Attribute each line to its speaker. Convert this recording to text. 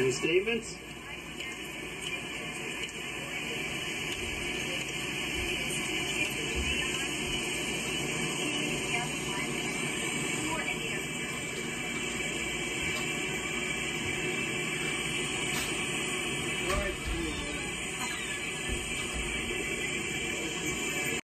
Speaker 1: Any statements?